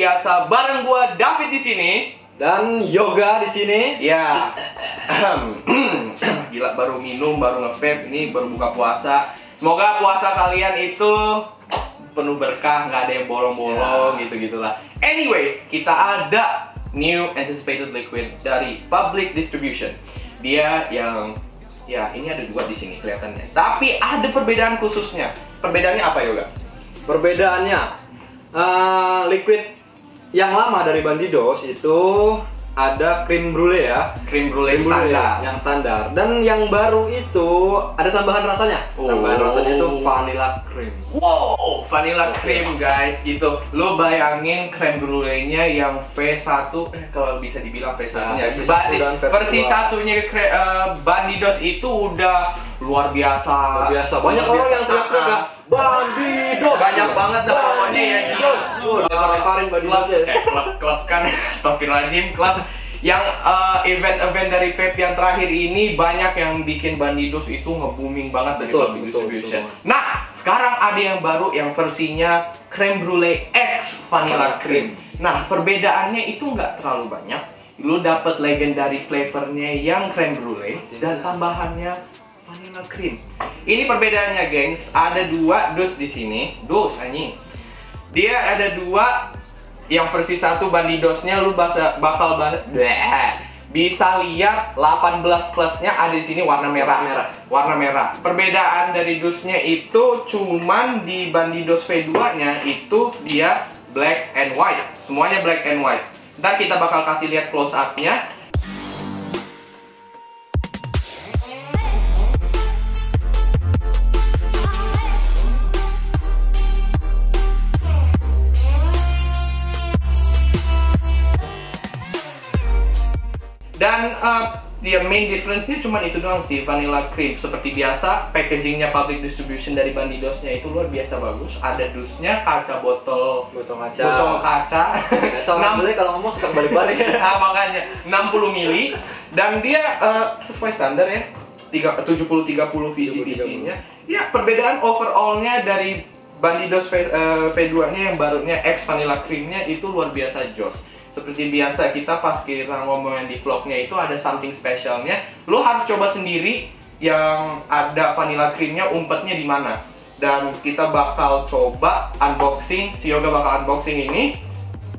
Biasa bareng gua David di sini. Dan yoga di sini. Ya. Gila baru minum, baru nge ini baru buka puasa. Semoga puasa kalian itu penuh berkah, nggak ada yang bolong-bolong Ya. gitu-gitulah. Anyways, kita ada new anticipated liquid dari Public Distribution. Dia yang ya ini ada dua di sini kelihatannya. Tapi ada perbedaan khususnya. Perbedaannya apa Yoga? Perbedaannya eh, liquid yang lama dari Bandidos itu ada cream brulee ya. Cream brulee Cream brulee standar. yang standar. Dan yang baru itu ada tambahan rasanya. Tambahan Oh. rasanya itu vanilla cream. Wow, vanilla cream guys gitu. Lo bayangin creme brulee-nya yang V1 eh kalau bisa dibilang V1 nya Nah, versi dan versi satunya kre- eh, Bandidos itu udah luar biasa. Luar biasa. Banyak Luar orang biasa. yang teriak-teriak ya, Bandidos. Banyak banget dah pokoknya ya. Bandidos. Lempar-lemparin Bandidos ya. Eh, klub-klub kan Astagfirullahaladzim klub yang eh, event-event dari vape yang terakhir ini banyak yang bikin Bandidos itu nge-booming banget dari Betul, distribution. betul. Nah, sekarang ada yang baru yang versinya creme brulee X vanilla cream. Nah, perbedaannya itu nggak terlalu banyak. Lu dapet legendary flavornya yang creme brulee dan tambahannya vanilla cream. Ini perbedaannya, gengs. Ada dua dus di sini. Dus anjing. Dia ada dua yang versi satu bandidosnya lu basa, bakal ba- bleh. Bisa lihat 18 plusnya ada di sini warna merah. Merah. warna merah. Perbedaan dari dusnya itu cuman di bandidos V2 nya itu dia black and white. Semuanya black and white. Ntar kita bakal kasih lihat close up nya uh, dia main difference-nya cuma itu doang sih, vanilla cream. Seperti biasa, packagingnya public distribution dari Bandidosnya itu luar biasa bagus. Ada dusnya, kaca botol Botol kaca. botol kaca. Biasa orang Enam- beli kalau ngomong suka balik-balik. nah, makanya 60 mili dan dia uh, sesuai standar ya. Tiga- 70 30 VG 70, VG-nya. Ya, perbedaan overall-nya dari Bandidos V, uh, V2-nya yang barunya X Vanilla Cream-nya itu luar biasa jos. Seperti biasa kita pas kita ngomongin di vlognya itu ada something specialnya. Lo harus coba sendiri yang ada vanilla creamnya umpetnya di mana. Dan kita bakal coba unboxing, si Yoga bakal unboxing ini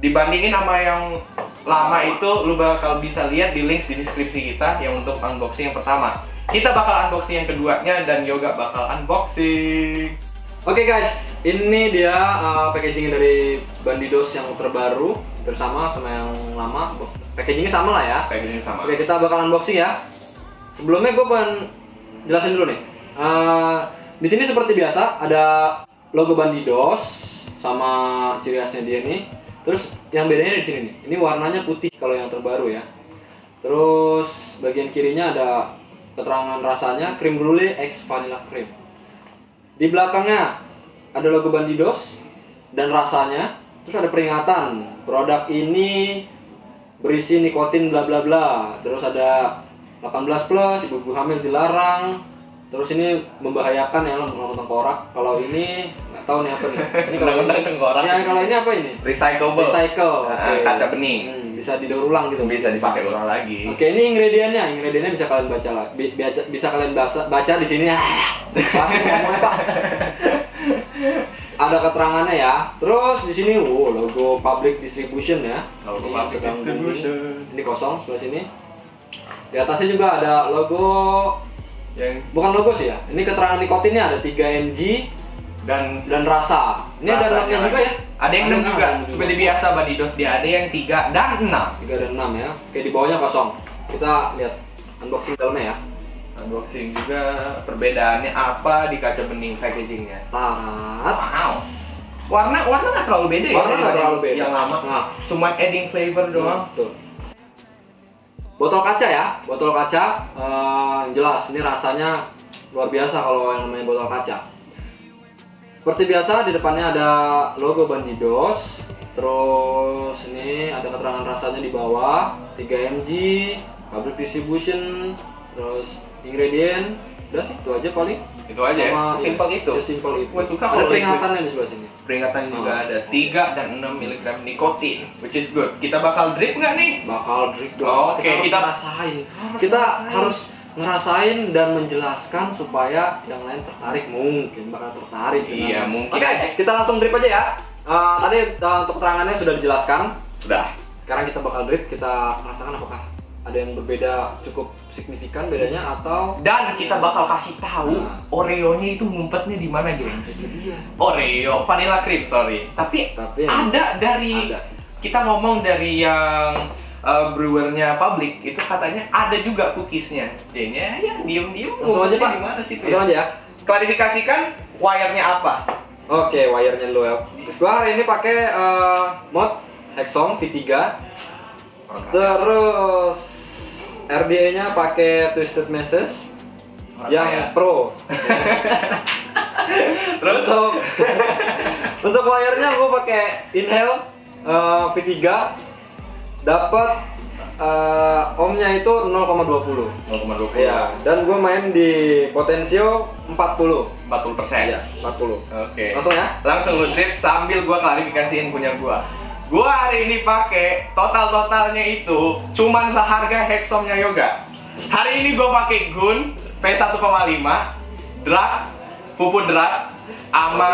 dibandingin sama yang lama itu lu bakal bisa lihat di link di deskripsi kita yang untuk unboxing yang pertama. Kita bakal unboxing yang keduanya dan Yoga bakal unboxing. Oke guys, ini dia uh, packaging dari Bandidos yang terbaru bersama sama yang lama. Packagingnya sama lah ya. Packaging sama. Oke, kita bakal unboxing ya. Sebelumnya gue pengen jelasin dulu nih. Uh, di sini seperti biasa ada logo Bandidos sama ciri khasnya dia nih. Terus yang bedanya di sini nih. Ini warnanya putih kalau yang terbaru ya. Terus bagian kirinya ada keterangan rasanya cream brulee X vanilla cream. Di belakangnya ada logo Bandidos dan rasanya. Terus ada peringatan produk ini berisi nikotin bla bla bla. Terus ada 18 plus, ibu-ibu hamil dilarang. Terus ini membahayakan ya lo nonton tengkorak. Kalau ini nggak tahu nih apa nih. Ini kalau ini- tengkorak. Ya kalau ini apa ini? Recyclable. Recycle. Ah, oke. kaca bening. Hmm, bisa didaur ulang gitu. Bisa dipakai ulang lagi. Oke, ini ingredientnya. Ingredientnya bisa kalian baca lah. Bisa kalian baca, baca di sini. Ngomongnya, Pak. Ada keterangannya ya. Terus di sini, wow, logo public distribution ya. Logo Ini public distribution. bunyi. Ini kosong sebelah sini. Di atasnya juga ada logo Yang bukan logo sih ya. Ini keterangan nikotinnya ada 3 mg dan dan rasa. Ini ada enamnya juga ya. Ada yang 6 enam, juga. enam Seperti biasa Bandidos dia ada yang 3 dan 6. 3 dan 6 ya. Oke, di bawahnya kosong. Kita lihat unboxing dalamnya ya. Unboxing juga perbedaannya apa di kaca bening packagingnya. Tarat. Wow. Warna warna nggak terlalu beda ya. Warna nggak terlalu beda. Yang lama. Nah. Cuma adding flavor doang. Betul. Botol kaca ya, botol kaca yang jelas ini rasanya luar biasa kalau yang namanya botol kaca. Seperti biasa di depannya ada logo Bandidos, terus ini ada keterangan rasanya di bawah 3 mg, public distribution, terus ingredient udah sih itu aja paling Itu aja ya. Simpel itu. Sesimpel itu. Gua suka Ada kalau peringatannya di sebelah sini. Peringatan juga Oh. ada 3 dan 6 mg nikotin, which is good. Kita bakal drip nggak nih? Bakal drip dong. Oke, harus kita- rasain. Harus kita ngerasain. harus ngerasain dan menjelaskan supaya yang lain tertarik mungkin bakal tertarik. dengan- Iya, mungkin Oke, aja. kita langsung drip aja ya. Eh, tadi eh, untuk keterangannya sudah dijelaskan. Sudah. Sekarang kita bakal drip, kita rasakan apakah ada yang berbeda cukup signifikan bedanya atau Dan kita bakal kasih tahu Nah. Oreo-nya itu ngumpetnya di mana, gengs. dia. Oreo, vanilla cream, sorry. Tapi, Tapi ada dari ada. kita ngomong dari yang uh, brewernya public itu katanya ada juga cookiesnya. Jadinya ya diem-diem aja ngumpetnya di mana sih itu Langsung ya? aja ya. Klarifikasikan wire-nya apa? Oke, wirenya dulu ya. Gua hari ini pakai eh, mod Hexom V3. Terus RDA-nya pakai Twisted Orang yang kaya. pro. Terus untuk untuk wire-nya gue pakai Inhale eh, V3 dapat eh, ohmnya itu 0,20. 0,20 Iya, dan gue main di Potensio 40. 40 persen. Iya, 40. Oke. Langsung ya. Langsung lu drip sambil gua klarifikasiin punya gua. Gua hari ini pakai total totalnya itu cuman seharga Hexomnya Yoga. Hari ini gua pakai Gun P1,5 drag pupuk drag sama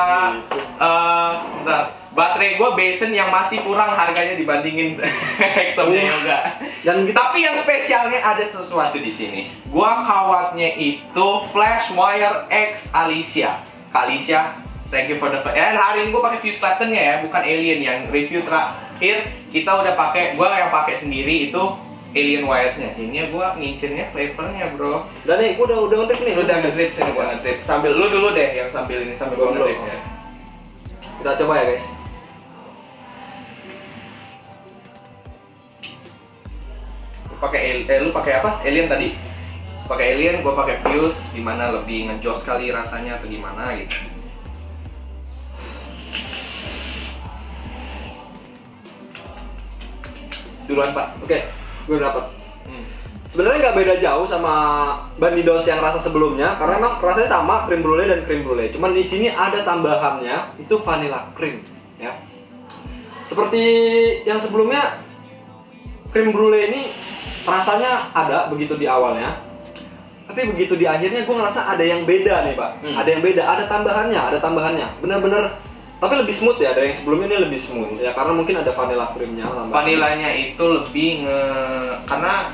eh bentar, baterai gua Besen yang masih kurang harganya dibandingin Hexomnya Yoga. Dan kita Tapi yang spesialnya ada sesuatu di sini. Gua kawatnya itu Flash Wire X Alicia. Alicia, thank you for the eh hari ini gua pakai fuse patternnya ya, bukan alien yang review terakhir kita udah pakai. Gua yang pakai sendiri itu alien wiresnya. Jadinya gua ngincirnya flavornya bro. dan nih gue udah udah ngedrip nih. Lu udah ngedrip, saya gua ngedrip. Sambil lu dulu deh yang sambil ini sambil dulu. ngedrip ya. Kita coba ya guys. Pakai eh, lu pakai apa? Alien tadi. Pakai alien, gua pakai fuse gimana lebih ngejos kali rasanya atau gimana gitu. Duluan, Pak. Oke, gue dapat. Hmm. Sebenarnya nggak beda jauh sama Bandidos yang rasa sebelumnya karena emang rasanya sama krim brulee dan krim brulee. Cuman di sini ada tambahannya itu vanilla cream ya. Seperti yang sebelumnya krim brulee ini rasanya ada begitu di awalnya. Tapi begitu di akhirnya gue ngerasa ada yang beda nih pak. Hmm. Ada yang beda, ada tambahannya, ada tambahannya. Bener-bener tapi lebih smooth ya dari yang sebelumnya ini lebih smooth ya karena mungkin ada vanilla creamnya. Vanilanya itu lebih nge karena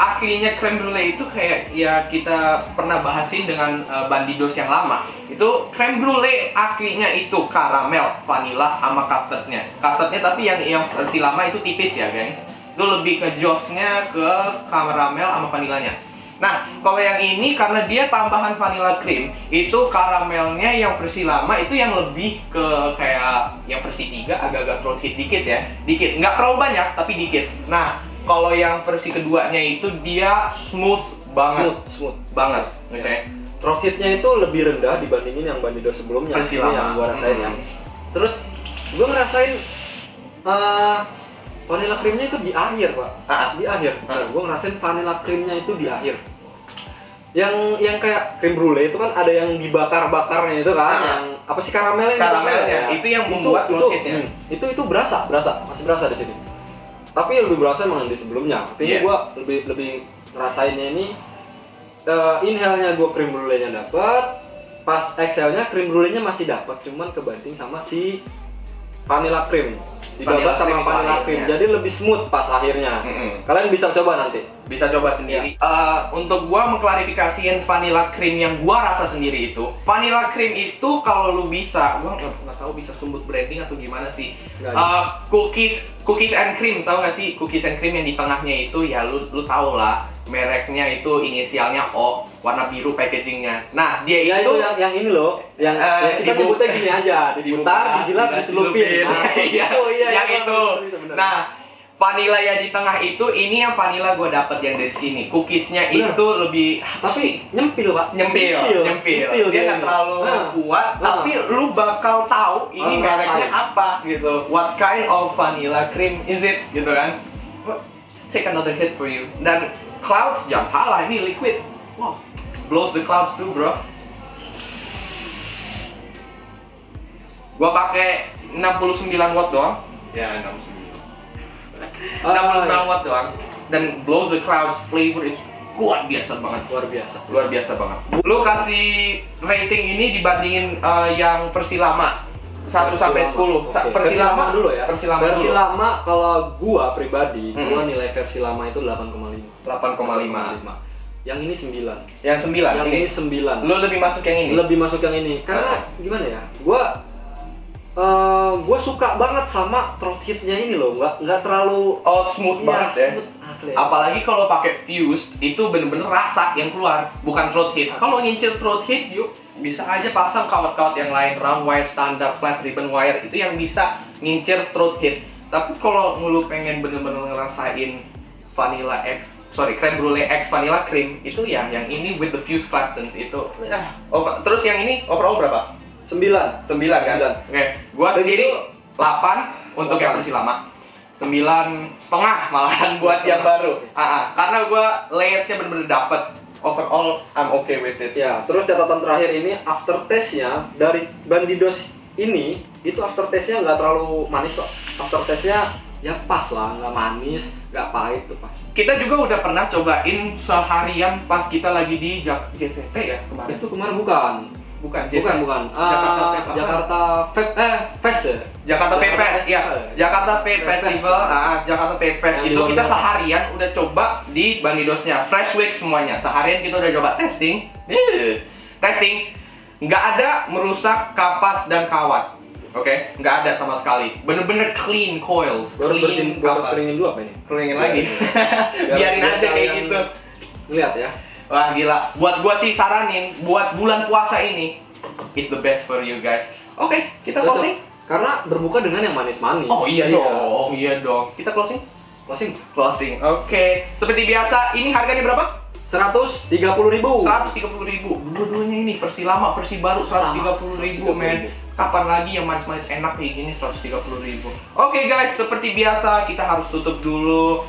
aslinya creme brulee itu kayak ya kita pernah bahasin dengan uh, bandidos yang lama. Itu creme brulee aslinya itu karamel, vanilla sama custardnya. Custardnya tapi yang yang versi lama itu tipis ya, guys. Itu lebih ke josnya ke karamel sama vanilanya. Nah, kalau yang ini karena dia tambahan vanilla cream, itu karamelnya yang versi lama itu yang lebih ke kayak yang versi 3 agak-agak throat hit dikit ya. Dikit, nggak terlalu banyak tapi dikit. Nah, kalau yang versi keduanya itu dia smooth banget. smooth, smooth. Banget, oke. Throat hit-nya itu lebih rendah dibandingin yang Bandido sebelumnya. Versi lama. yang gua rasain ya. Hmm. Terus gua ngerasain eh vanilla creamnya itu di akhir, Pak. Ah. Di akhir. Ah. Nah, gua ngerasain vanilla creamnya itu di akhir. Yang yang kayak krim brulee itu kan ada yang dibakar-bakarnya itu kan, Ah. yang apa sih karamelnya? Karamelnya, dibakar ya? itu yang membuat itu, throat hit-nya. hmm, itu itu berasa, berasa, masih berasa di sini. Tapi lebih berasa emang di sebelumnya. Tapi Yes. gua lebih lebih ngerasainnya ini uh, inhale-nya gue krim brulee-nya dapat, pas exhale-nya krim brulee-nya masih dapat, cuman kebanting sama si vanilla cream. Dibabat sama vanilla cream. akhirnya. Jadi lebih smooth pas akhirnya. Mm-mm. Kalian bisa coba nanti. bisa coba sendiri. Eh, untuk gua mengklarifikasiin vanilla cream yang gua rasa sendiri itu, vanilla cream itu kalau lu bisa, gua nggak tahu bisa sumbut branding atau gimana sih. Eh, cookies cookies and cream tahu gak sih cookies and cream yang di tengahnya itu ya lu lu tahu lah mereknya itu inisialnya O warna biru packagingnya. Nah dia Ya itu itu yang yang ini loh, yang, Eh, yang kita nyebutnya gini aja, diputar, dijilat, dicelupin. Nah, Iya, itu, iya, yang iya, itu. bener. Nah, vanilla ya di tengah itu, ini yang vanilla gue dapet yang dari sini. Cookiesnya Bener. itu lebih tapi nyempil pak, nyempil, nyempil. Dia nggak terlalu Nah, kuat, Nah. tapi lu bakal tahu ini Oh, mereknya apa gitu. What kind of vanilla cream is it gitu kan? Take another hit for you. Dan clouds jangan salah, ini liquid. Wow, blows the clouds too, bro. Gua pakai 69 watt doang. Ya, 69. Ah, 69 iya. watt doang. Dan blows the clouds flavor is luar biasa banget. luar biasa. Luar biasa banget. Lu kasih rating ini dibandingin eh, yang versi lama 1 sampai 10. Sa- Oke. Versi lama dulu ya. Versi lama versi dulu. lama kalau gua pribadi, Mm-mm. gua nilai versi lama itu 8,5. 8,5. Yang ini 9. Yang 9 Yang ini. ini 9. Lu lebih masuk yang ini. lebih masuk yang ini karena gimana ya gua eh gua suka banget sama throat hitnya ini loh nggak nggak terlalu Oh, smooth Iya, banget ya. smooth, asli. Apalagi kalau pakai fuse itu bener-bener rasa yang keluar, bukan throat hit. Kalau ngincir throat hit, yuk bisa aja pasang kawat-kawat yang lain, round wire standar, flat ribbon wire itu yang bisa ngincir throat hit. Tapi kalau lu pengen bener-bener ngerasain vanilla X, sorry creme brulee X vanilla cream itu ya yang ini with the fuse Claptons itu. Oh, terus yang ini overall berapa? 9 9 kan? Oke, gua sendiri 8 untuk yang versi lama. 9 setengah malahan buat yang baru. Ah, ah. karena gua layersnya bener-bener dapet. Overall, I'm okay with it. ya terus catatan terakhir ini aftertaste-nya dari Bandidos ini itu aftertaste-nya nggak terlalu manis kok aftertaste-nya ya pas lah nggak manis nggak pahit tuh pas Kita juga udah pernah cobain seharian pas kita lagi di JVP ya kemarin. itu kemarin bukan Bukan, bukan bukan Ah, Jakarta Vape apa? Jakarta Vape eh Fest ya Jakarta Vape Fest, ya. Jakarta Vape Festival, Fest. ah, Jakarta Vape Fest itu kita seharian udah coba di Bandidosnya, Fresh Week semuanya. Seharian kita udah coba testing, Eh, testing, nggak ada merusak kapas dan kawat. Oke, nggak ada sama sekali. Bener-bener clean coils, Gua harus bersihin clean gua harus kapas. keringin dulu apa ini Keringin lagi. Biar- Biarin biar aja kayak gitu. Lihat ya. Wah gila, buat gua sih saranin buat bulan puasa ini is the best for you guys. Oke, kita Cocok. closing. Karena berbuka dengan yang manis-manis. Oh iya dong, iya dong. Kita closing. Closing. Closing. Oke, seperti biasa, ini harganya berapa? 130 ribu. 130 ribu. Dua-duanya ini versi lama, versi baru 130 ribu, men. Kapan lagi yang manis-manis enak kayak gini 130 ribu. Oke guys, seperti biasa kita harus tutup dulu.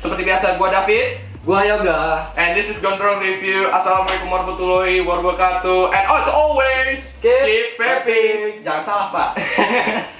Seperti biasa, gua David. Gua Yoga. And this is Gondrong Review. Assalamualaikum warahmatullahi wabarakatuh. And as always, Keep keep vaping. Jangan salah, Pak.